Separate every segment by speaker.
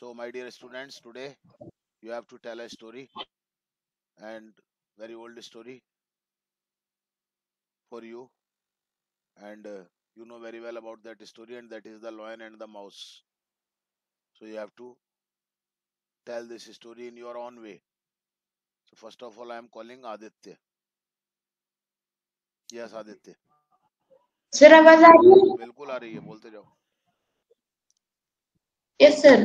Speaker 1: So, my dear students, today you have to tell a story and very old story for you. And uh, you know very well about that story, and that is the lion and the mouse. So, you have to tell this story in your own way. So, first of all, I am calling Aditya. Yes, Aditya.
Speaker 2: Sir आवाज आ रही है
Speaker 1: बिल्कुल आ रही है बोलते जाओ
Speaker 2: yes sir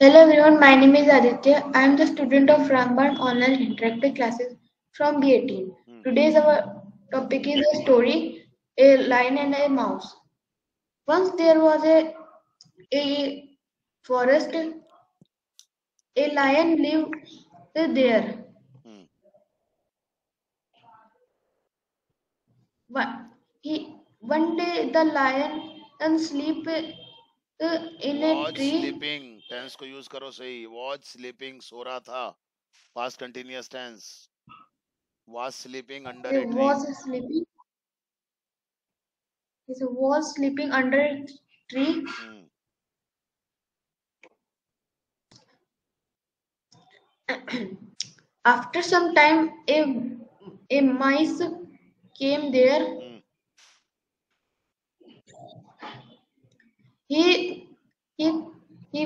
Speaker 2: Hello everyone, my name is Aditya. I am the student of Ramban Online Interactive Classes from B18.
Speaker 1: Hmm.
Speaker 2: Today's our topic is a story, a lion and a mouse. Once there was a, a forest, a lion lived there.
Speaker 1: Hmm.
Speaker 2: One, he, one day the lion and sleep uh, in a tree.
Speaker 1: Tense को use करो सही। Was sleeping सो रहा था। Past continuous tense was sleeping under it
Speaker 2: was sleeping is was sleeping under tree after some time a a mice came there
Speaker 1: mm.
Speaker 2: he he he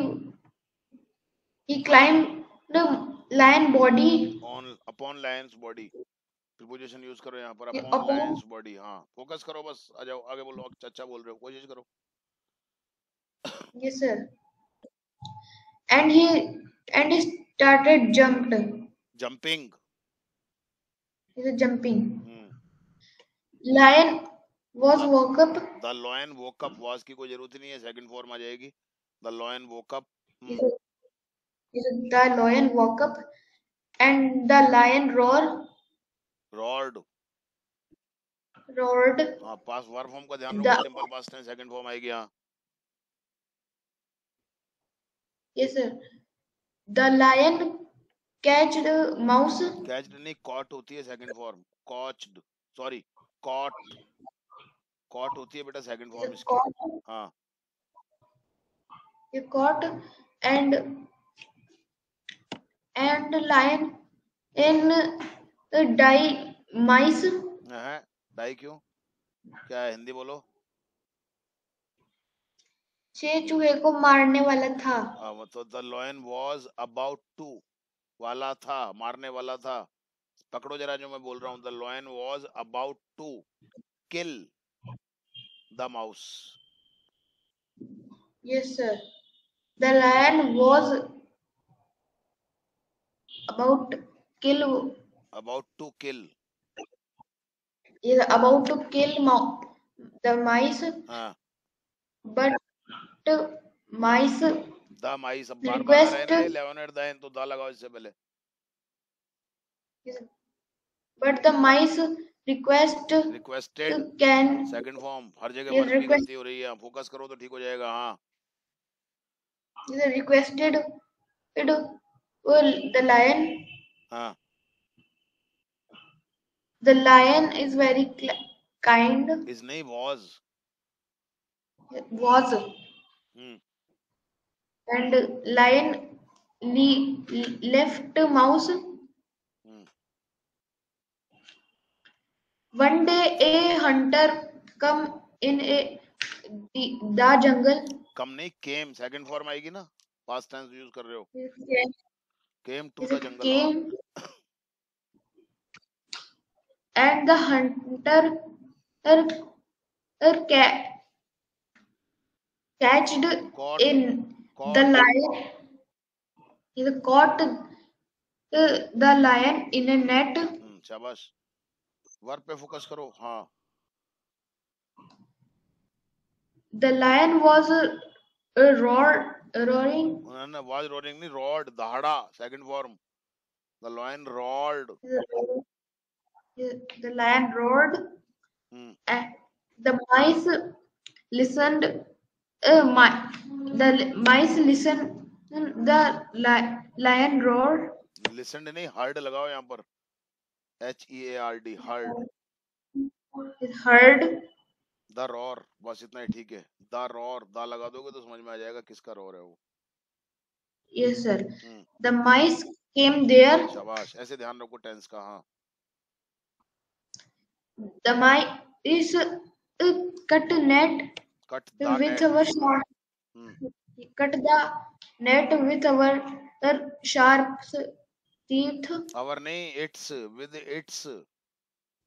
Speaker 2: he climbed the lion body.
Speaker 1: on upon lion's body preposition use करो यहाँ पर
Speaker 2: ये
Speaker 1: upon
Speaker 2: upon-
Speaker 1: lion's body हाँ focus करो बस आ जाओ आगे बोलो अच्छा अच्छा बोल रहे हो कोशिश करो
Speaker 2: Yes, sir. And he and he started jumped.
Speaker 1: Jumping
Speaker 2: He was jumping.
Speaker 1: Hmm
Speaker 2: Lion was woke up.
Speaker 1: The lion woke up was की कोई ज़रूरत ही नहीं है सेकंड फॉर्म आ जाएगी the lion woke up
Speaker 2: He said, he said, the lion woke up, and the lion roar
Speaker 1: roared
Speaker 2: roared.
Speaker 1: हाँ past verb form का ध्यान रखो simple past tense second form आएगी हाँ
Speaker 2: Yes, sir. The lion catched the mouse.
Speaker 1: Catched नहीं caught होती है second form catched sorry caught caught होती है बेटा सेकंड फॉर्म इसकी हाँ
Speaker 2: he caught, and and lion in uh, die mice.
Speaker 1: है डाई क्यों? क्या है हिंदी बोलो।
Speaker 2: छह चूहे को मारने वाला था।
Speaker 1: हाँ मतलब the lion was about to वाला था मारने वाला था। पकड़ो जरा जो मैं बोल रहा हूँ the lion was about to kill the mouse
Speaker 2: Yes, sir. The lion was about kill
Speaker 1: about to kill
Speaker 2: is about to kill mo- the mice,
Speaker 1: हाँ
Speaker 2: but mice
Speaker 1: द माइस अब बार बार
Speaker 2: Request-
Speaker 1: रहने लेवन एट द तो the लगाओ इससे पहले
Speaker 2: but the mice request
Speaker 1: requested
Speaker 2: can
Speaker 1: second form हर जगह
Speaker 2: Yes,
Speaker 1: वर्ब की
Speaker 2: request-
Speaker 1: गलती हो रही है फोकस करो तो ठीक हो जाएगा हाँ
Speaker 2: is requested it well, the lion
Speaker 1: हाँ
Speaker 2: the lion is very cl- kind
Speaker 1: is नहीं was
Speaker 2: was
Speaker 1: hmm
Speaker 2: and lion le- left mouse
Speaker 1: hmm
Speaker 2: One day a hunter come in a the, the jungle.
Speaker 1: कम नहीं came second form आएगी ना past tense use कर रहे हो
Speaker 2: He
Speaker 1: came to the
Speaker 2: said,
Speaker 1: jungle
Speaker 2: came and the hunter er, er, ca- catched
Speaker 1: Caught.
Speaker 2: in
Speaker 1: Caught.
Speaker 2: the lion. He caught uh, the lion in a net.
Speaker 1: हम्म शाबाश verb पे focus करो हाँ
Speaker 2: The lion was uh, A rod, a roaring.
Speaker 1: No, no, was roaring नहीं rod धाड़ा second form. The lion roared.
Speaker 2: The, the lion roared.
Speaker 1: Hmm.
Speaker 2: Uh, the mice listened. Uh, my, the mice listened. The li, lion roared.
Speaker 1: Listened नहीं heard लगाओ यहाँ पर. H E A R D
Speaker 2: heard. Heard.
Speaker 1: The roar बस इतना ही ठीक है। The roar the लगा दोगे तो समझ में आ जाएगा किसका रॉर है वो।
Speaker 2: Sir.
Speaker 1: Hmm.
Speaker 2: The mice came there.
Speaker 1: शाबाश ऐसे ध्यान रखो टेंस का हाँ।
Speaker 2: Mice uh, cut net cut
Speaker 1: the
Speaker 2: net sharp.
Speaker 1: Hmm.
Speaker 2: Cut the net with our uh, sharp
Speaker 1: our नहीं इट्स विद इट्स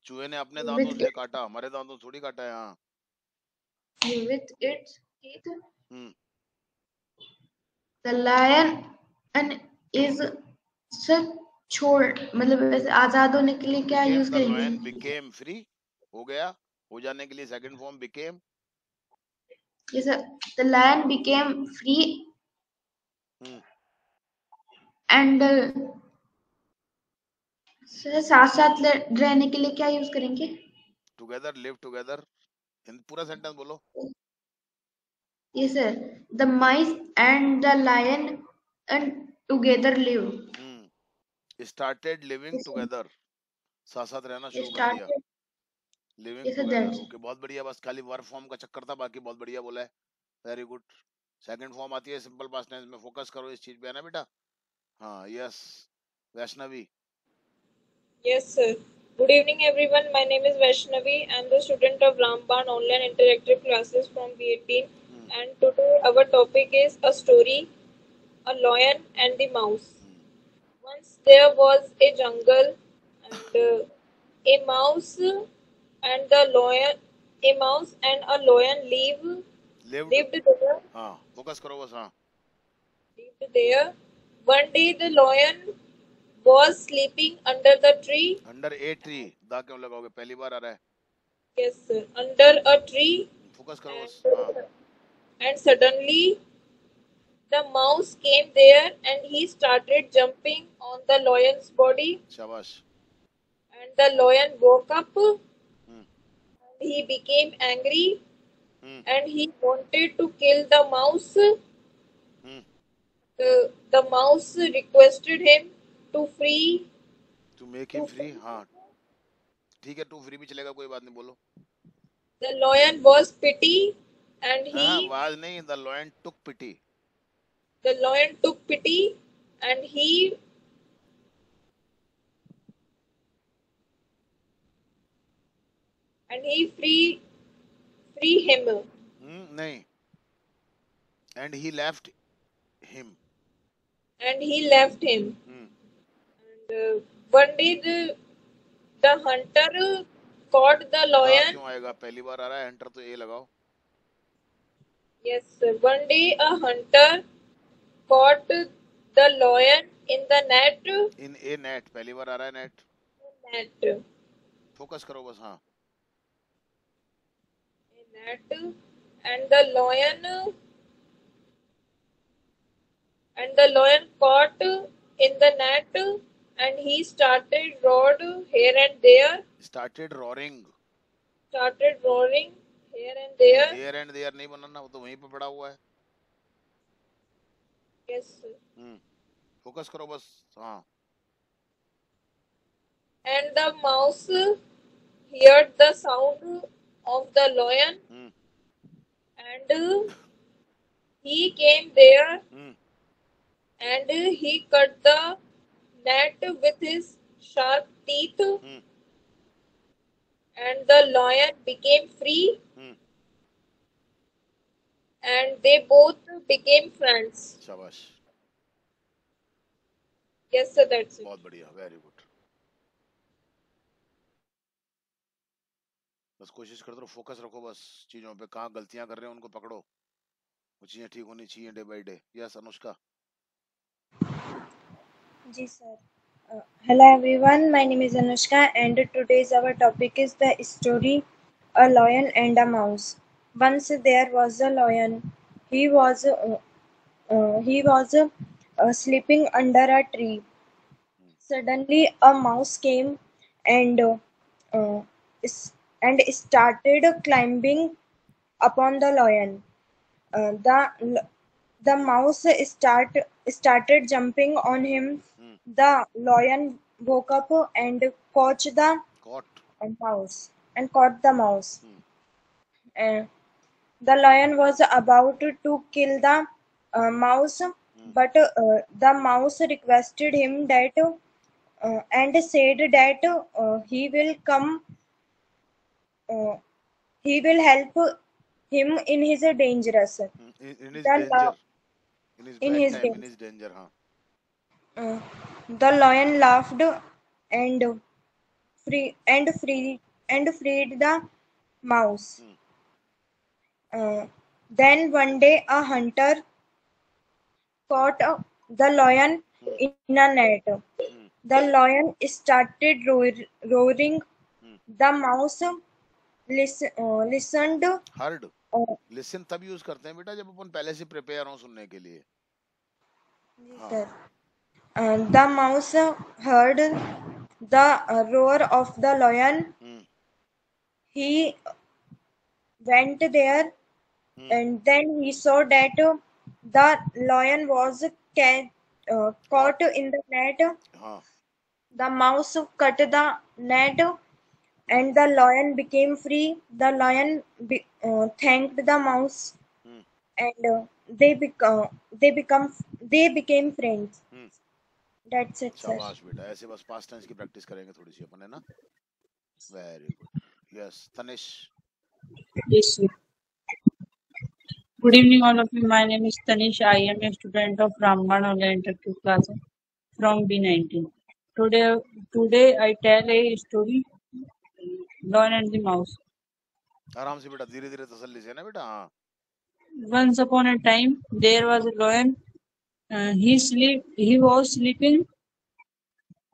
Speaker 1: चूहे ने अपने दांतों से काटा हमारे दांतों से थोड़ी काटा है हाँ।
Speaker 2: With its teeth.
Speaker 1: Hmm
Speaker 2: The lion and is छोड़ मतलब वैसे आज़ाद होने के लिए क्या यूज़
Speaker 1: became the lion
Speaker 2: करेंगे
Speaker 1: became free हो गया हो जाने के लिए सेकंड फॉर्म became.
Speaker 2: जैसे the lion became free
Speaker 1: hmm
Speaker 2: and uh, sir साथ साथ रहने के लिए क्या यूज़ करेंगे?
Speaker 1: टुगेदर लिव टुगेदर पूरा सेंटेंस बोलो।
Speaker 2: ये sir the mice and the lion and together live
Speaker 1: hmm. Started living
Speaker 2: Yes, sir.
Speaker 1: Together साथ साथ रहना शुरू कर दिया। लिविंग
Speaker 2: Yes,
Speaker 1: ओके बहुत बढ़िया बस खाली वर्ब फॉर्म का चक्कर था बाकी बहुत बढ़िया बोला है। वेरी गुड सेकंड फॉर्म आती है सिंपल पास्ट टेंस में फोकस करो इस चीज़ पे है ना बेटा? हाँ yes Vaishnavi.
Speaker 3: Yes, sir. Good evening, everyone. My name is Vaishnavi. I'm the student of Ramban Online Interactive Classes from B18.
Speaker 1: Hmm,
Speaker 3: And today our topic is a story, a lion and the mouse.
Speaker 1: Hmm,
Speaker 3: Once there was a jungle, and uh, a mouse and the lion, a mouse and a lion live
Speaker 1: lived
Speaker 3: lived there.
Speaker 1: हाँ focus करो बस हाँ
Speaker 3: Lived there. One day the lion was sleeping under the tree.
Speaker 1: Under a tree दा क्यों लगाओगे पहली बार आ रहा है
Speaker 3: Yes, sir. Under a tree.
Speaker 1: Focus करो बस
Speaker 3: and,
Speaker 1: हाँ
Speaker 3: and suddenly the mouse came there and he started jumping on the lion's body
Speaker 1: शाबाश
Speaker 3: and the lion woke up
Speaker 1: hmm,
Speaker 3: and he became angry
Speaker 1: hmm,
Speaker 3: and he wanted to kill the mouse
Speaker 1: hmm,
Speaker 3: the, the mouse requested him to free
Speaker 1: to make him free हाँ। ठीक है to free भी चलेगा कोई बात नहीं बोलो।
Speaker 3: The lion was pity and he
Speaker 1: हाँ वाज नहीं the lion took pity
Speaker 3: the lion took pity and he and he free free him hmm
Speaker 1: नहीं। And he left him
Speaker 3: and he left him mm. and uh, one day the the hunter caught the lion
Speaker 1: क्यों आएगा पहली बार आ रहा है Hunter तो ए लगाओ
Speaker 3: yes sir. one day a hunter caught the lion in the net
Speaker 1: in a net पहली बार आ रहा है नेट
Speaker 3: net
Speaker 1: फोकस करो बस हाँ
Speaker 3: net and the lion and the lion caught in the net and he started roared here and there
Speaker 1: started रॉरिंग
Speaker 3: started roaring here and there
Speaker 1: there and there नहीं बनाना वो तो वहीं पे पड़ा हुआ है
Speaker 3: yes sir.
Speaker 1: हम्म फोकस करो बस हाँ
Speaker 3: and the mouse heard the sound of the lion
Speaker 1: hmm
Speaker 3: and he came there
Speaker 1: hmm
Speaker 3: and he cut the net with his sharp teeth
Speaker 1: hmm
Speaker 3: and the lion became free
Speaker 1: hmm
Speaker 3: and they both became friends
Speaker 1: शाबाश
Speaker 3: yes sir that's it
Speaker 1: बहुत बढ़िया very good बस कोशिश करते रहो focus रखो बस चीज़ों पे कहाँ गलतियाँ कर रहे हो उनको पकड़ो वो चीज़ें ठीक होनी चाहिए day by day yes Anushka
Speaker 4: Ji sir. Uh, hello everyone, my name is Anushka and today's our topic is the story A Lion and a Mouse. Once there was a lion. He was uh, uh, he was sleeping under a tree. Suddenly a mouse came and and started climbing upon the lion. The the mouse start started jumping on him the lion woke up and caught the
Speaker 1: caught.
Speaker 4: mouse and caught the mouse. Hmm. The lion was about to kill the uh, mouse, hmm. but uh, the mouse requested him that uh, and said that uh, he will come, uh, he will help him in his dangerous.
Speaker 1: Hmm. In, in his
Speaker 4: the,
Speaker 1: danger. in his,
Speaker 4: in his, danger.
Speaker 1: In his danger huh?
Speaker 4: Uh, the lion laughed and free and free and freed the mouse. Uh, then one day a hunter caught uh, the lion in a net. The lion started roar- roaring. The mouse listen, uh, listened.
Speaker 1: Heard.
Speaker 4: Uh,
Speaker 1: Listen तब use करते हैं बेटा जब अपन पहले से prepare हो सुनने के लिए
Speaker 4: Sir. Uh, the mouse heard the roar of the lion.
Speaker 1: Hmm.
Speaker 4: He went there
Speaker 1: Hmm.
Speaker 4: and then he saw that the lion was ca- uh, caught in the net.
Speaker 1: हाँ
Speaker 4: The mouse cut the net and the lion became free. The lion be- uh, thanked the mouse
Speaker 1: Hmm.
Speaker 4: and uh, they, bec- uh, they, become, they became friends. That's it sir
Speaker 1: शाबाश बेटा ऐसे बस past tense की practice करेंगे थोड़ी सी अपन है ना? Very good yes Tanish
Speaker 5: yes good evening all of you my name is Tanish I am a student of Ramban online interview class from बी19 today today I tell a story lion and the mouse
Speaker 1: आराम से बेटा धीरे-धीरे तसल्ली से ना बेटा? हाँ।
Speaker 5: Once upon a time there was a lion Uh, he sleep. He was sleeping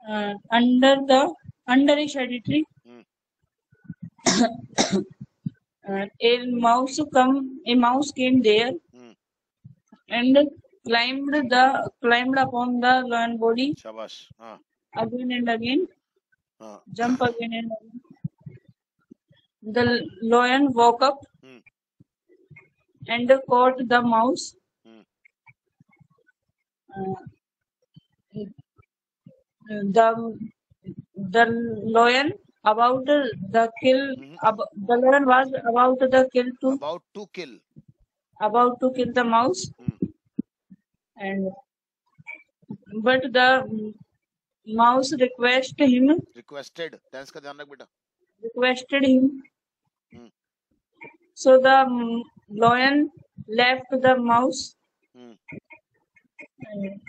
Speaker 5: uh, under the under a shady tree.
Speaker 1: Mm.
Speaker 5: uh, a mouse come. A mouse came there
Speaker 1: mm.
Speaker 5: and climbed the climbed upon the lion body.
Speaker 1: Shabash.
Speaker 5: Again and again. Jump again and again. The lion woke up
Speaker 1: mm.
Speaker 5: and caught the mouse the the lion about the, the
Speaker 1: kill
Speaker 5: mm-hmm. the lion was about the kill to
Speaker 1: about to kill
Speaker 5: about to kill the mouse
Speaker 1: mm.
Speaker 5: and but the mouse request him
Speaker 1: requested dance ka beta
Speaker 5: requested him
Speaker 1: mm.
Speaker 5: so the lion left the mouse
Speaker 1: mm.
Speaker 5: And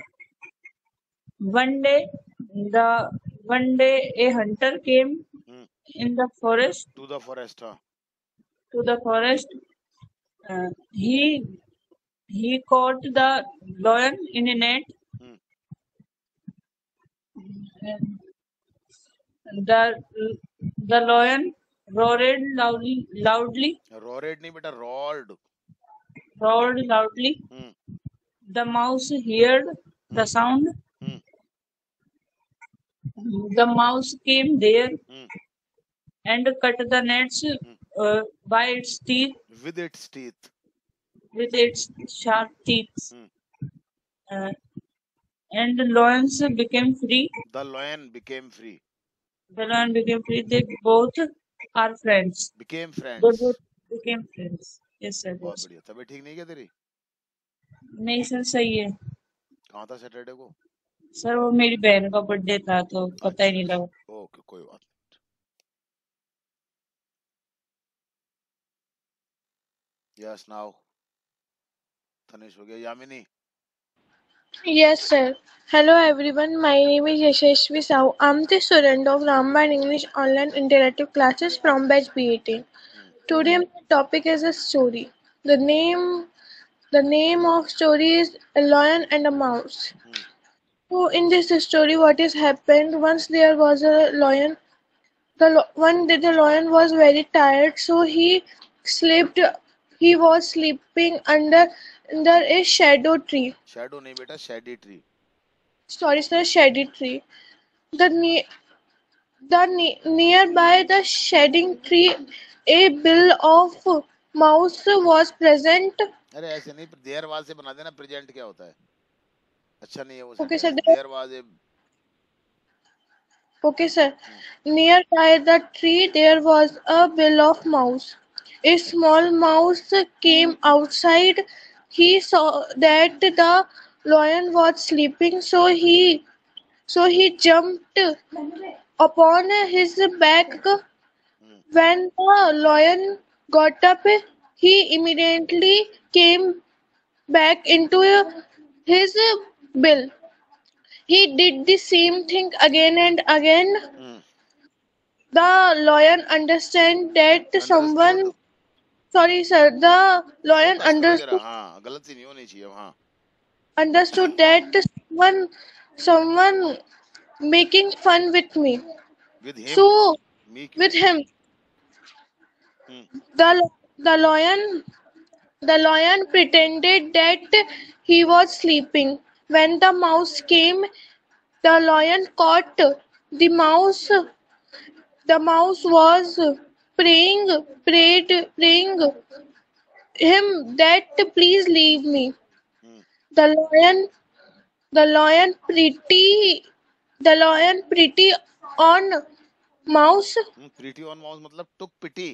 Speaker 5: one day, the one day a hunter came
Speaker 1: Hmm.
Speaker 5: in the forest
Speaker 1: to the forest हाँ
Speaker 5: to the forest. Uh, he he caught the lion in a net.
Speaker 1: Hmm.
Speaker 5: And the the lion roared loudly, loudly,
Speaker 1: roared नहीं बेटा roared
Speaker 5: roared loudly.
Speaker 1: Hmm.
Speaker 5: The mouse heard the sound.
Speaker 1: Hmm.
Speaker 5: The mouse came there
Speaker 1: Hmm.
Speaker 5: and cut the nets uh, by its teeth
Speaker 1: with its teeth
Speaker 5: with its sharp teeth.
Speaker 1: Hmm.
Speaker 5: Uh, and the lions became free.
Speaker 1: the lion became free
Speaker 5: The lion became free. They both are friends.
Speaker 1: became
Speaker 5: They
Speaker 1: friends
Speaker 5: both became friends. Yes, sir.
Speaker 1: बहुत
Speaker 5: Yes.
Speaker 1: बढ़िया तबीयत ठीक नहीं क्या तेरी
Speaker 5: नहीं sir सही है
Speaker 1: कहाँ था सैटरडे को
Speaker 5: सर वो मेरी बहन का बर्थडे था तो पता ही नहीं लगा
Speaker 1: ओके कोई बात यस नाउ तनिष हो गया Yamini
Speaker 6: Yes, sir. Hello, everyone. My name is Yashashvi Sahu. I'm the student of Ramban English Online Interactive Classes from batch B18. Today, my topic is a story. The name, the name of story is A Lion and a Mouse. So, in this story, what has happened? Once there was a lion. The lo- one day the lion was very tired, so he slept. He was sleeping under under a shadow tree.
Speaker 1: Shadow नहीं बेटा shady tree
Speaker 6: sorry sir shady tree the ne- the ne- nearby the shading tree a bill of mouse was present
Speaker 1: अरे ऐसे नहीं देहरवाद से बना देना present क्या होता है? अच्छा नहीं है वो
Speaker 6: okay sir
Speaker 1: there was
Speaker 6: okay sir near by the tree there was a bill of mouse a small mouse came outside he saw that the lion was sleeping so he so he jumped upon his back when the lion got up He immediately came back into his bill. He did the same thing again and again.
Speaker 1: Mm.
Speaker 6: The lawyer understand that understood. someone sorry sir, the
Speaker 1: lawyer
Speaker 6: understood understood that someone someone making fun with me.
Speaker 1: With him?
Speaker 6: So with him. The the lion the lion pretended that he was sleeping when the mouse came the lion caught the mouse the mouse was praying prayed praying him that please leave me
Speaker 1: Hmm.
Speaker 6: the lion the lion pretty the lion pretty on mouse
Speaker 1: Hmm, pretty on mouse मतलब took pity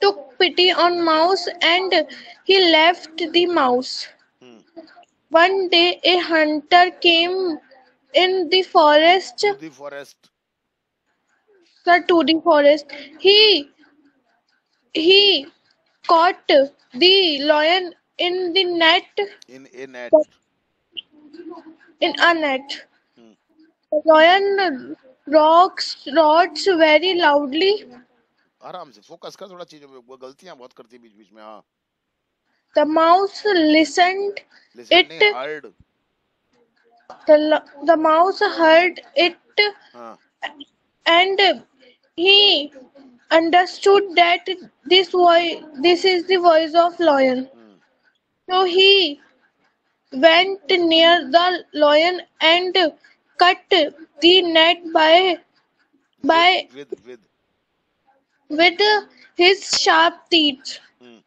Speaker 6: took pity on mouse and he left the mouse.
Speaker 1: Hmm.
Speaker 6: one day a hunter came in the forest.
Speaker 1: To the forest.
Speaker 6: Sir, to the forest. He he caught the lion in the net.
Speaker 1: In a net.
Speaker 6: In a net.
Speaker 1: Hmm.
Speaker 6: the lion rocks roars very loudly
Speaker 1: आराम से focus कर थोड़ा चीज़ों वो गलतियाँ बहुत करती है बीच बीच में हाँ
Speaker 6: the mouse listened
Speaker 1: listen
Speaker 6: it
Speaker 1: नहीं heard
Speaker 6: the, lo- the mouse heard it
Speaker 1: हाँ
Speaker 6: and he understood that this voice this is the voice of lion
Speaker 1: Hmm.
Speaker 6: so he went near the lion and cut the net by by
Speaker 1: with with
Speaker 6: with his sharp teeth
Speaker 1: Hmm.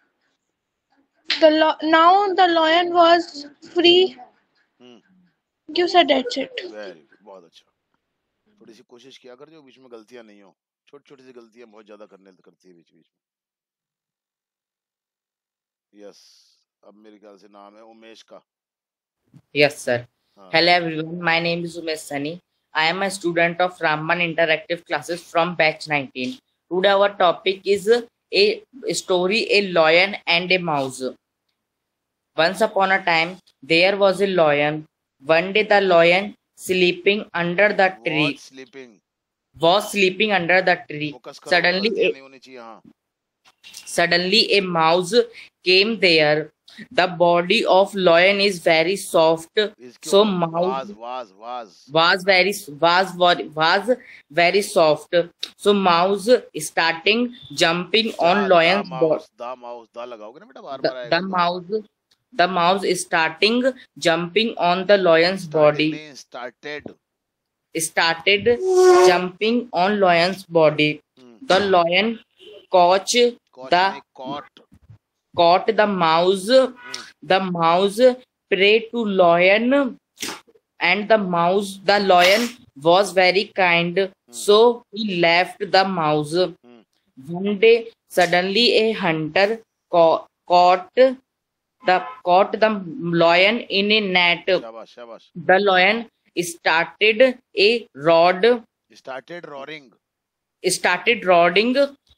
Speaker 6: the lo- now the lion was free
Speaker 1: Hmm.
Speaker 6: you said that's it
Speaker 1: very good बहुत अच्छा थोड़ी सी कोशिश किया कर जो बीच में गलतियां नहीं हो छोटी छोटी सी गलतियां बहुत ज्यादा करने करती है बीच बीच में यस अब मेरे ख्याल से नाम है उमेश का
Speaker 7: Yes, sir.
Speaker 1: हाँ
Speaker 7: Hello, everyone. My name is Umesh Sani. I am a student of Ramban Interactive Classes from Batch 19. Today our topic is a story, a lion and a mouse. Once upon a time, there was a lion. One day the lion sleeping under the tree.
Speaker 1: Was sleeping.
Speaker 7: Was sleeping under the tree. Suddenly, a, suddenly a mouse came there The body of lion is very soft,
Speaker 1: इसके
Speaker 7: so
Speaker 1: ऊपर
Speaker 7: mouse
Speaker 1: was was was
Speaker 7: was very was wa- was very soft so mouse starting jumping
Speaker 1: दा
Speaker 7: on
Speaker 1: दा
Speaker 7: lion's body
Speaker 1: mouse दा mouse दा लगाओगे ना बेटा बार
Speaker 7: the,
Speaker 1: bar
Speaker 7: the
Speaker 1: आएगा तो
Speaker 7: mouse the mouse starting jumping on the lion's
Speaker 1: starting
Speaker 7: body
Speaker 1: नहीं started
Speaker 7: started jumping on lion's body
Speaker 1: hmm
Speaker 7: the lion caught
Speaker 1: coach
Speaker 7: the
Speaker 1: नहीं cot
Speaker 7: caught the mouse the mouse prayed to lion and the mouse the lion was very kind.
Speaker 1: Hmm.
Speaker 7: So he left the mouse.
Speaker 1: Hmm.
Speaker 7: One day suddenly a hunter caught the caught the lion in a net.
Speaker 1: Shabash, shabash.
Speaker 7: the lion started a rod
Speaker 1: started roaring.
Speaker 7: Started roaring.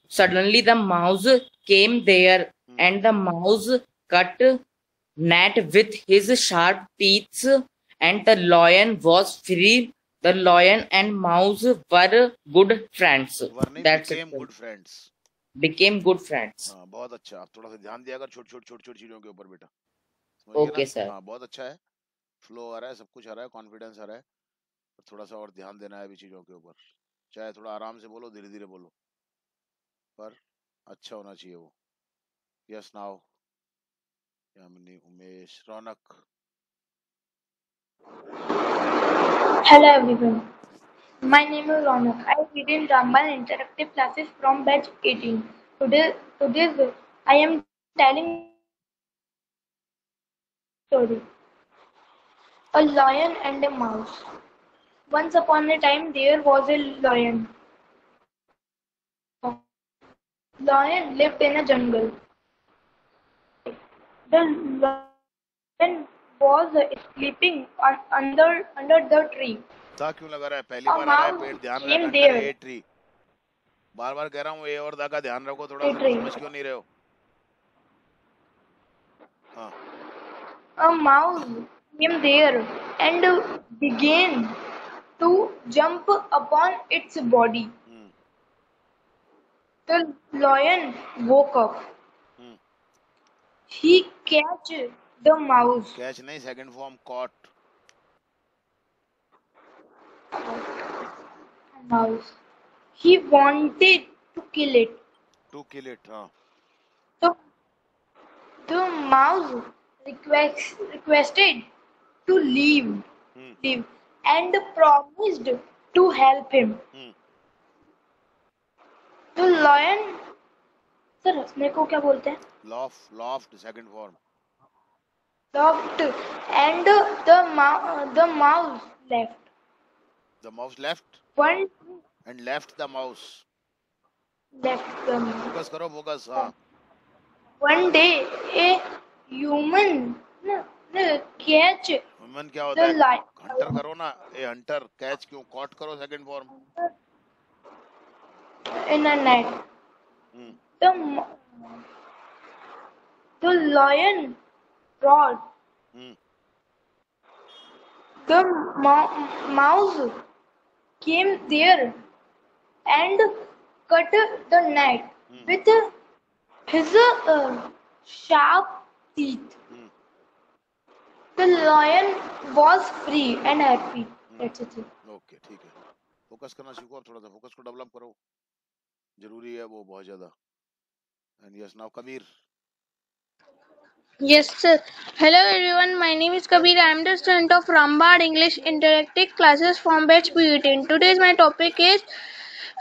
Speaker 7: Suddenly the mouse came there. And the mouse cut net with his sharp teeth and the lion was free. The lion and mouse were good friends. That's it
Speaker 1: became
Speaker 7: sir.
Speaker 1: Good friends
Speaker 7: became good friends.
Speaker 1: हाँ बहुत अच्छा। आप थोड़ा सा ध्यान दिया कर छोटी छोटी छोटी छोटी चीज़ों के ऊपर बेटा।
Speaker 7: okay sir.
Speaker 1: हाँ बहुत अच्छा है। फ्लो आ रहा है सब कुछ आ रहा है कॉन्फिडेंस आ रहा है। थोड़ा सा और ध्यान देना है अभी चीज़ों के ऊपर। चाहे थोड़ा आराम से बोलो धीरे धीरे बोलो। पर अच्छा होना चाहिए वो। Yes, now. Yamini Umesh Ronak.
Speaker 2: Hello, everyone. My name is Ronak. I read in Ramban Interactive Classes from batch 18. Today, today I am telling story. A lion and a mouse. Once upon a time, there was a lion. Lion lived in a jungle. The lion
Speaker 8: was sleeping under under the tree.
Speaker 1: दा क्यों लगा रहा है पहली बार आ रहा है
Speaker 8: mouse
Speaker 1: पेड़ ध्यान रखना. ए ट्री बार बार कह रहा हूँ ए और दा का ध्यान रखो थोड़ा समझ क्यों नहीं रहे हो हाँ
Speaker 8: A mouse came there and began to jump upon its body.
Speaker 1: Hmm
Speaker 8: The lion woke up.
Speaker 1: Hmm
Speaker 8: He catch the mouse.
Speaker 1: Catch नहीं second form caught
Speaker 8: mouse. He wanted to kill it
Speaker 1: to kill it हाँ।
Speaker 8: तो the mouse request requested to leave leave and promised to help him the lion sir मेरे को क्या बोलते हैं?
Speaker 1: loft, loft, second form.
Speaker 8: Loft and the the mouse left.
Speaker 1: The mouse left.
Speaker 8: One.
Speaker 1: And left the mouse.
Speaker 8: Left the mouse.
Speaker 1: Focus karo focus ha
Speaker 8: One day a human no catch.
Speaker 1: Human
Speaker 8: kya
Speaker 1: hota
Speaker 8: hai
Speaker 1: Hunter karo na a hunter catch kyun caught karo second form.
Speaker 8: In a net.
Speaker 1: Hmm.
Speaker 8: The the lion roared.
Speaker 1: Hmm
Speaker 8: The mou- mouse came there and cut the net
Speaker 1: Hmm.
Speaker 8: with his uh, sharp teeth.
Speaker 1: Hmm
Speaker 8: The lion was free and happy. That's it.
Speaker 1: Okay ठीक है focus करना सीखो अब थोड़ा सा focus को develop करो ज़रूरी है वो बहुत ज़्यादा and yes now Kabir
Speaker 6: Yes, sir. Hello everyone, my name is Kabir. I am the student of Ramban English Interactive Classes from Batch B18. Today's my topic is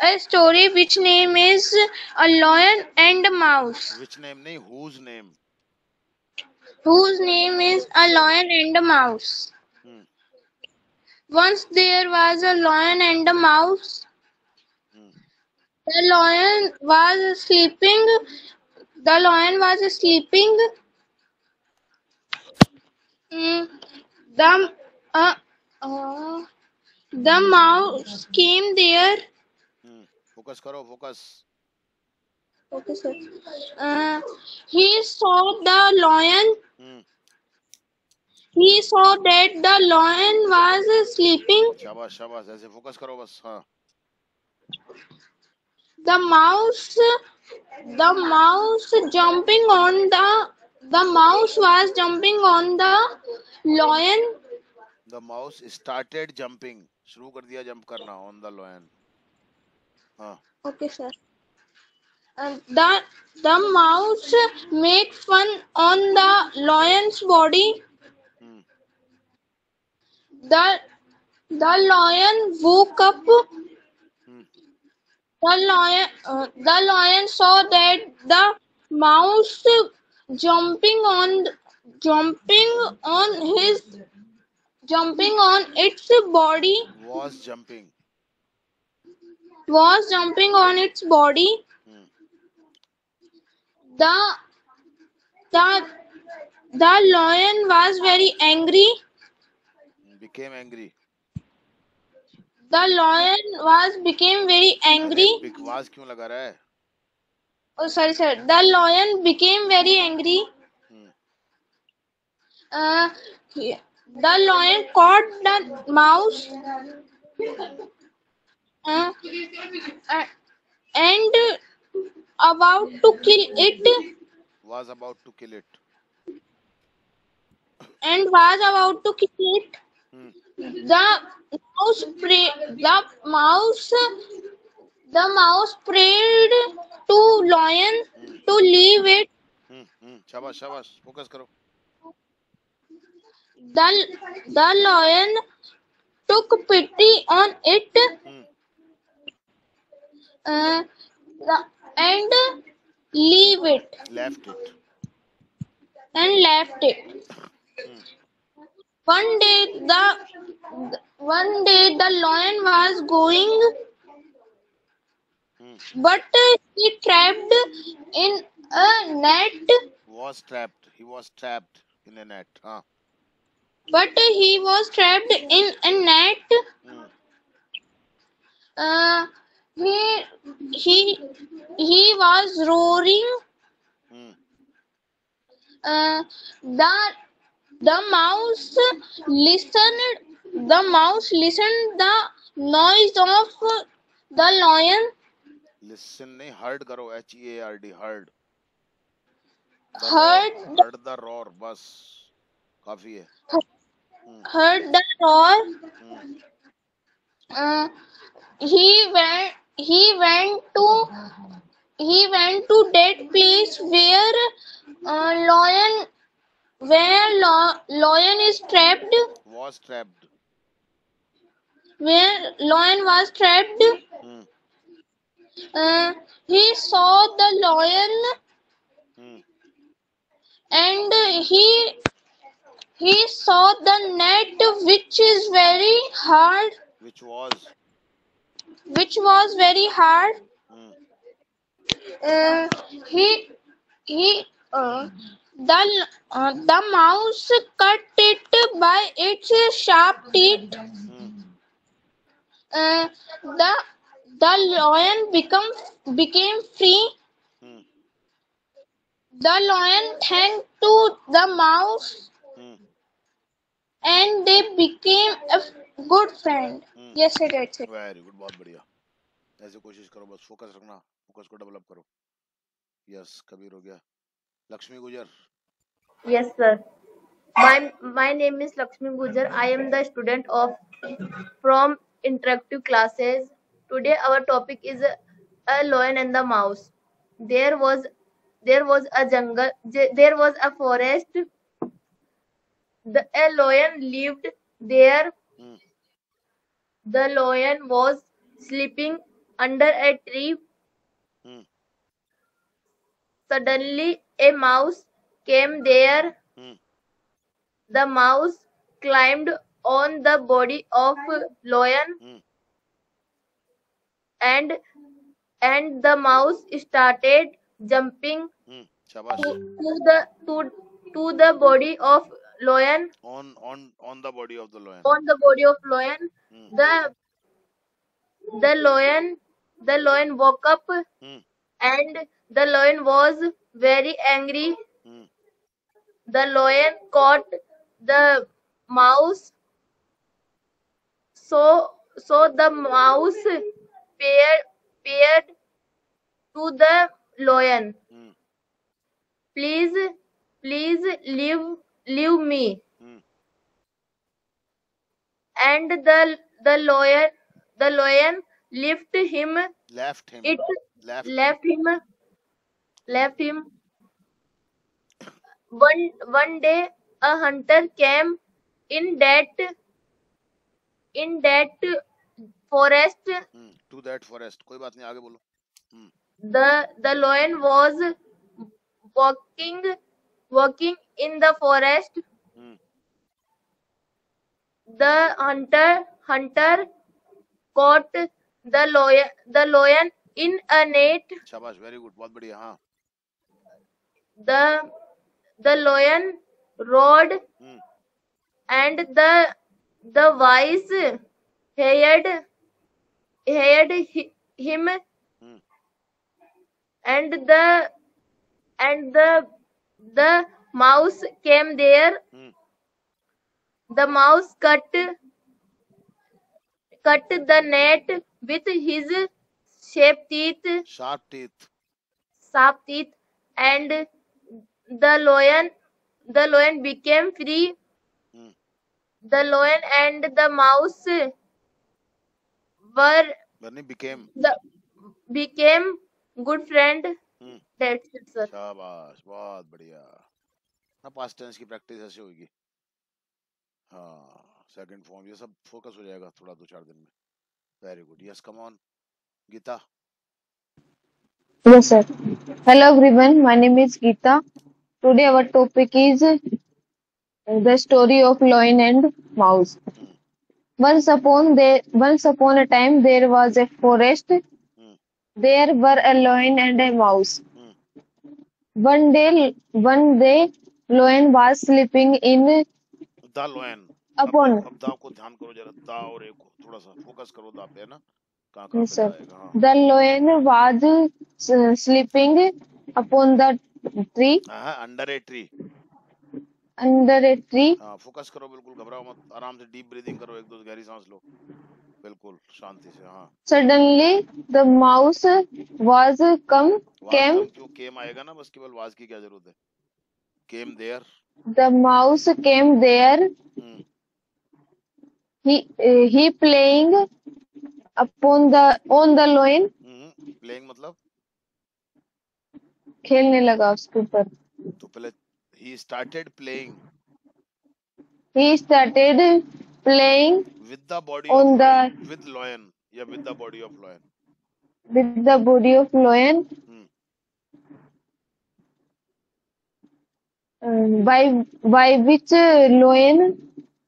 Speaker 6: a story which name is A Lion and a Mouse.
Speaker 1: Which name? नहीं, whose name?
Speaker 6: Whose name is A Lion and a Mouse.
Speaker 1: Hmm.
Speaker 6: Once there was a lion and a mouse.
Speaker 1: Hmm.
Speaker 6: The lion was sleeping. The lion was sleeping Mm, the uh, uh, the mouse came there.
Speaker 1: Hmm focus करो focus
Speaker 6: Okay, sir. Uh, he saw the lion.
Speaker 1: Hmm
Speaker 6: He saw that the lion was sleeping.
Speaker 1: शाबाश शाबाश ऐसे focus करो बस हाँ
Speaker 6: The mouse, the mouse jumping on the, the mouse was jumping on the lion.
Speaker 1: The mouse started jumping शुरू कर दिया jump करना ऑन द लॉयन हाँ
Speaker 6: Okay, sir. And the the mouse make fun on the lion's body.
Speaker 1: Hmm
Speaker 6: The the lion woke up.
Speaker 1: Hmm
Speaker 6: The lion uh, the lion saw that the mouse jumping on jumping on his jumping on its body
Speaker 1: was jumping
Speaker 6: was jumping on its body.
Speaker 1: Hmm
Speaker 6: The the the lion was very angry.
Speaker 1: became angry
Speaker 6: The lion was became very angry.
Speaker 1: Big was क्यों लगा रहा है
Speaker 6: Oh, sorry, sir. The lion became very angry.
Speaker 1: Hmm.
Speaker 6: Uh, the lion caught the mouse uh, uh, and about to kill it.
Speaker 1: Was about to kill it.
Speaker 6: And was about to kill it.
Speaker 1: Hmm.
Speaker 6: The mouse, pre- the mouse the mouse prayed to lion to leave it.
Speaker 1: हम्म हम्म शाबाश शाबाश focus करो
Speaker 6: The the lion took pity on it
Speaker 1: hmm
Speaker 6: uh, and leave it
Speaker 1: left it
Speaker 6: and left it. One day the one day the lion was going, but uh, he trapped in a net.
Speaker 1: Was trapped. He was trapped in a net huh?
Speaker 6: But uh, he was trapped in a net.
Speaker 1: Mm.
Speaker 6: uh, he he he was roaring.
Speaker 1: Hmm.
Speaker 6: Uh, the the mouse listened the mouse listened the noise of the lion.
Speaker 1: Listen नहीं heard करो H E A R D heard
Speaker 6: Heard
Speaker 1: heard the roar बस काफ़ी है
Speaker 6: heard the roar.
Speaker 1: Hmm,
Speaker 6: Uh, he went he went to he went to that place where uh, lion where lo- lion is trapped
Speaker 1: was trapped
Speaker 6: where lion was trapped
Speaker 1: hmm,
Speaker 6: Uh, he saw the lion
Speaker 1: hmm.
Speaker 6: and he he saw the net which is very hard
Speaker 1: which was?
Speaker 6: which was very hard.
Speaker 1: Hmm.
Speaker 6: Uh, he he uh, the uh, the mouse cut it by its sharp teeth.
Speaker 1: Hmm.
Speaker 6: Uh, the the lion become became free
Speaker 1: hmm,
Speaker 6: the lion thanked to the mouse
Speaker 1: hmm,
Speaker 6: and they became a good friend
Speaker 1: Hmm.
Speaker 6: yes sir that's it
Speaker 1: very good बहुत बढ़िया ऐसे कोशिश करो बस focus रखना focus को develop करो yes Kabir हो गया लक्ष्मी गुजर
Speaker 9: Yes, sir. My my name is Lakshmi Gujar. I am the student of from interactive classes. Today our topic is a lion and the mouse. There was there was a jungle there was a forest. The a lion lived there.
Speaker 1: Hmm.
Speaker 9: The lion was sleeping under a tree.
Speaker 1: Hmm.
Speaker 9: Suddenly a mouse came there.
Speaker 1: Hmm.
Speaker 9: The mouse climbed on the body of lion and and the mouse started jumping
Speaker 1: mm,
Speaker 9: to, to, the to to the body of lion
Speaker 1: on on on the body of the lion
Speaker 9: on the body of lion
Speaker 1: mm.
Speaker 9: the the lion the lion woke up
Speaker 1: mm.
Speaker 9: and the lion was very angry.
Speaker 1: Hmm.
Speaker 9: The lion caught the mouse. So so the mouse paired to the lion.
Speaker 1: Mm.
Speaker 9: Please, please leave, leave me.
Speaker 1: Mm.
Speaker 9: And the the lion, the lion left him.
Speaker 1: Left him.
Speaker 9: It
Speaker 1: left,
Speaker 9: left him. him. Left him. One one day, a hunter came in that in that forest.
Speaker 1: Mm. Through that forest कोई बात नहीं आगे बोलो।
Speaker 9: The the lion was walking walking in the forest the hunter hunter caught the lion the lion in a net
Speaker 1: शाबाश very good बहुत बढ़िया हाँ।
Speaker 9: The the lion roared and the the wise heard heard hi, him
Speaker 1: hmm.
Speaker 9: and the and the the mouse came there.
Speaker 1: Hmm.
Speaker 9: The mouse cut cut the net with his sharp teeth.
Speaker 1: Sharp teeth.
Speaker 9: Sharp teeth. And the lion the lion became free.
Speaker 1: Hmm.
Speaker 9: The lion and the mouse were
Speaker 1: बर्नी became
Speaker 9: the became good friend
Speaker 1: hmm,
Speaker 9: that's it sir
Speaker 1: शाबाश बहुत बढ़िया हाँ past tense की practice ऐसे होगी हाँ second form ये सब फोकस हो जाएगा थोड़ा दो चार दिन में very good yes come on Gita
Speaker 10: Yes, sir. Hello, everyone. My name is Geeta. Today, our topic is the story of lion and mouse.
Speaker 1: Hmm,
Speaker 10: Once upon there, once upon a time, there was a forest.
Speaker 1: Hmm,
Speaker 10: There were a lion and a mouse.
Speaker 1: Hmm,
Speaker 10: One day, one day, lion was sleeping in
Speaker 1: the lion
Speaker 10: upon
Speaker 1: अब दा को ध्यान करो जरा दा और ए को थोड़ा सा फोकस करो दा पे है ना कहाँ कहाँ
Speaker 10: yes,
Speaker 1: हाँ
Speaker 10: The lion was uh, sleeping upon the tree
Speaker 1: हाँ
Speaker 10: under a tree.
Speaker 1: हाँ फोकस करो बिल्कुल घबराओ मत आराम से डीप ब्रीदिंग करो एक दो गहरी सांस लो बिल्कुल शांति से हाँ
Speaker 10: mouse was come
Speaker 1: was
Speaker 10: came.
Speaker 1: Come क्यों केम आएगा ना बस केवल वाज की क्या ज़रूरत है केम देयर. Hmm
Speaker 10: He uh, he playing upon the on the lion.
Speaker 1: Hmm playing मतलब
Speaker 10: खेलने लगा उसके ऊपर.
Speaker 1: तो पहले he started playing
Speaker 10: he started playing
Speaker 1: with the body
Speaker 10: on the
Speaker 1: with lion yeah with the body of lion
Speaker 10: with the body of lion
Speaker 1: hmm.
Speaker 10: um, by by which uh, lion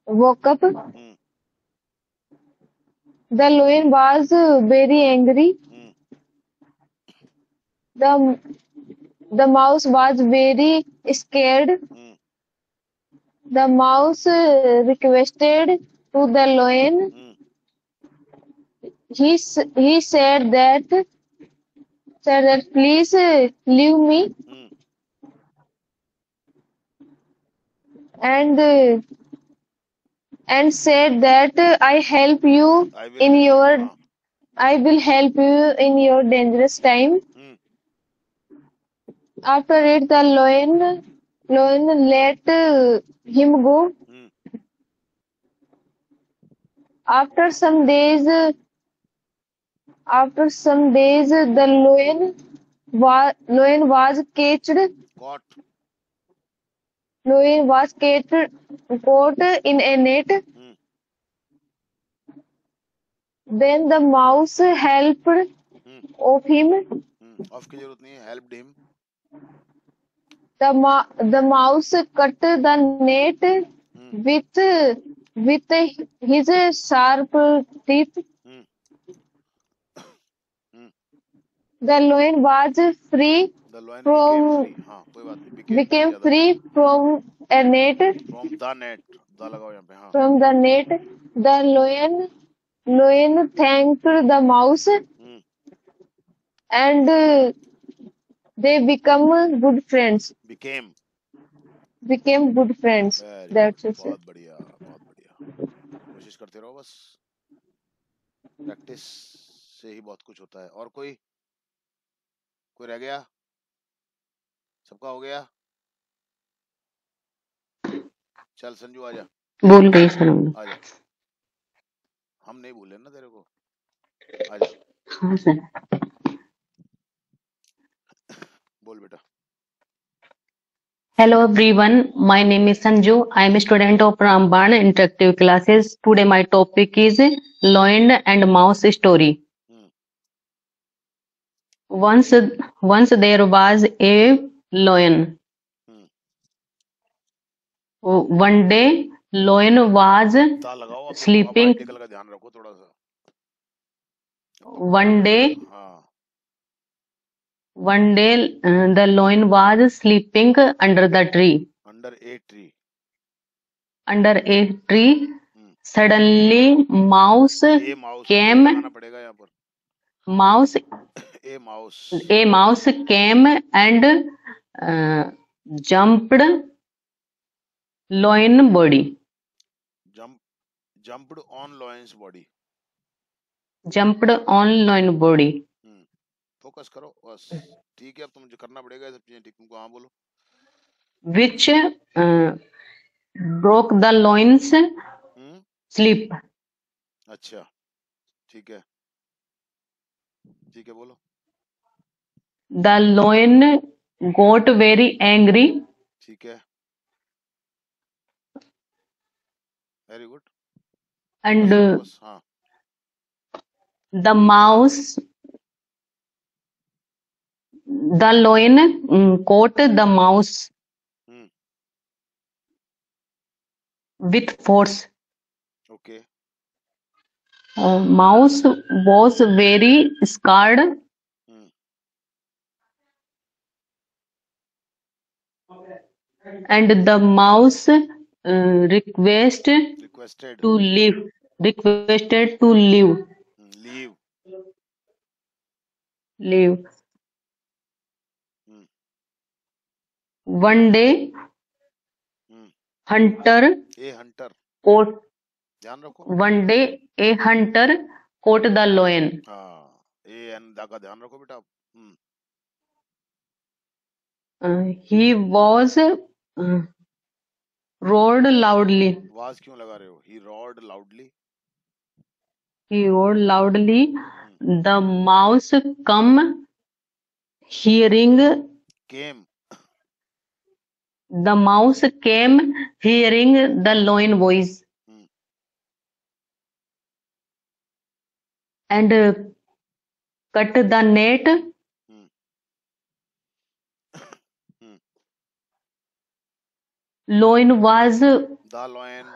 Speaker 10: woke up?
Speaker 1: Hmm.
Speaker 10: The lion was uh, very angry.
Speaker 1: Hmm.
Speaker 10: The the mouse was very scared. The mouse uh, requested to the lion. He, he said that, said that please uh, leave me. And uh, and said that I help you in your I will help you in your dangerous time.
Speaker 1: Hmm
Speaker 10: After it, the lion lion let uh, him go.
Speaker 1: Hmm
Speaker 10: After some days, uh, after some days, uh, the lion was lion was caged.
Speaker 1: Cot
Speaker 10: Lion was caged, caught in a net.
Speaker 1: Hmm
Speaker 10: Then the mouse helped
Speaker 1: hmm
Speaker 10: of him.
Speaker 1: Hmm of की जरूरत नहीं है help him
Speaker 10: the ma- the mouse cut the net
Speaker 1: mm.
Speaker 10: with with his sharp teeth. The lion was free from
Speaker 1: became free, हाँ,
Speaker 10: became,
Speaker 1: became
Speaker 10: free from a net.
Speaker 1: From the net. हाँ.
Speaker 10: From the net, the lion lion thanked the mouse and they become good friends.
Speaker 1: Became
Speaker 10: Became good friends.
Speaker 1: Very
Speaker 10: That's it.
Speaker 1: बहुत बढ़िया बहुत बढ़िया। कोशिश करते रहो बस। प्रैक्टिस से ही बहुत कुछ होता है। और कोई? कोई रह गया? सबका हो गया? चल संजू आजा
Speaker 11: बोल रही सर हम
Speaker 1: आजा हम नहीं भूले ना तेरे को। आजा
Speaker 11: हाँ sir.
Speaker 1: बोल बेटा
Speaker 11: Hello everyone, my name is Sanju. I am a student of Ramban Interactive Classes. Today my topic is Lion and Mouse Story.
Speaker 1: Hmm
Speaker 11: Once, once there was a lion.
Speaker 1: Hmm
Speaker 11: One day, lion was
Speaker 1: दा लगाओ अब अब
Speaker 11: sleeping.
Speaker 1: Article का ध्यान रखो थोड़ा सा
Speaker 11: One day,
Speaker 1: हाँ
Speaker 11: one day uh, the lion was sleeping under the tree.
Speaker 1: Under a tree.
Speaker 11: Under a tree.
Speaker 1: Hmm.
Speaker 11: Suddenly mouse,
Speaker 1: a mouse
Speaker 11: came. Mouse.
Speaker 1: A mouse.
Speaker 11: A mouse came and uh, jumped lion body.
Speaker 1: Jump, jumped on lion's body.
Speaker 11: Jumped on lion body.
Speaker 1: Focus करो बस। ठीक है अब तुम जो करना पड़ेगा सब चीज़ें ठीक हाँ बोलो।
Speaker 11: Which broke the lion's sleep
Speaker 1: अच्छा ठीक है। ठीक है बोलो।
Speaker 11: The lion got very angry
Speaker 1: ठीक है। Very good
Speaker 11: and the mouse The lion mm, caught the mouse
Speaker 1: hmm.
Speaker 11: with force.
Speaker 1: Okay.
Speaker 11: Uh, mouse was very scared.
Speaker 1: Hmm.
Speaker 11: And the mouse uh, request
Speaker 1: requested
Speaker 11: to leave. Requested to leave.
Speaker 1: Hmm, leave.
Speaker 11: Leave one day
Speaker 1: hmm.
Speaker 11: Hunter
Speaker 1: a hunter.
Speaker 11: Caught
Speaker 1: ध्यान रखो।
Speaker 11: One day a hunter caught the lion.
Speaker 1: हाँ, a an का ध्यान रखो बेटा।
Speaker 11: He was roared loudly
Speaker 1: was क्यों लगा रहे हो? He roared loudly
Speaker 11: he roared loudly the mouse come hearing
Speaker 1: came
Speaker 11: the mouse came hearing the lion voice
Speaker 1: Hmm.
Speaker 11: and uh, cut the net
Speaker 1: Hmm. Hmm.
Speaker 11: lion was
Speaker 1: the lion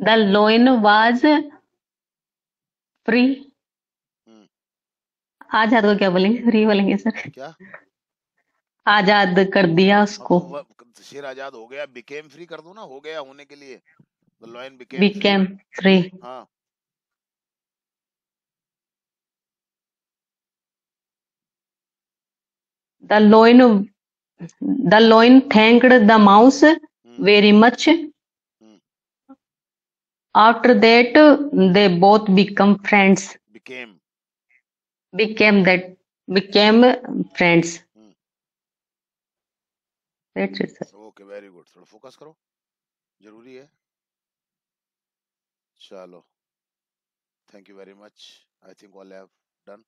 Speaker 11: the lion was free
Speaker 1: Hmm.
Speaker 11: आजाद को क्या बोलेंगे free बोलेंगे sir
Speaker 1: क्या
Speaker 11: आज़ाद कर दिया उसको।
Speaker 1: शेर आज़ाद हो गया बिकेम फ्री कर दो ना हो गया होने के लिए। The lion became
Speaker 11: became free
Speaker 1: हाँ।
Speaker 11: The lion the lion thanked the mouse very much after that they both become friends
Speaker 1: became
Speaker 11: became that became friends
Speaker 1: okay very good थोड़ा फोकस करो। ज़रूरी है। चलो। Thank you very much I think all have done